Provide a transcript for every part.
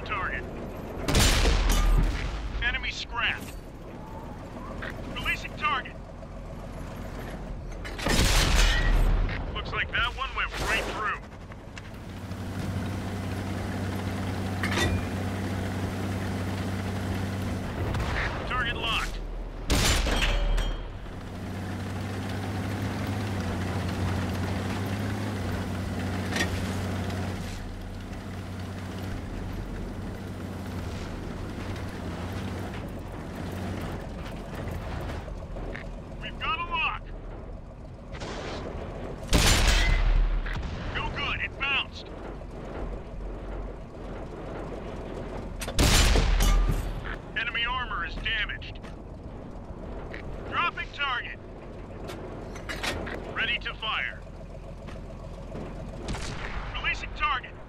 on target. Enemy scrap. Releasing target. Looks like that one went right through. damaged. Dropping target. Ready to fire. Releasing target.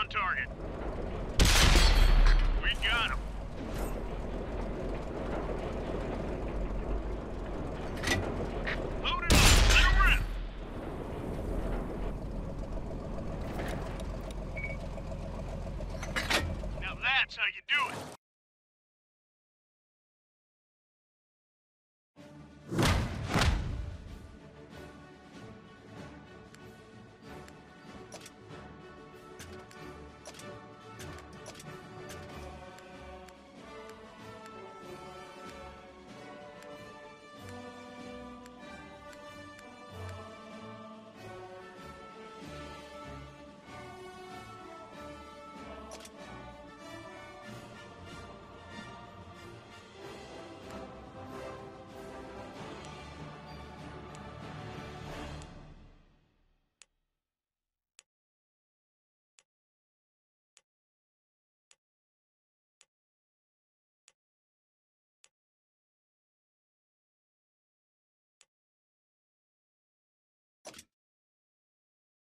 on target. We got him.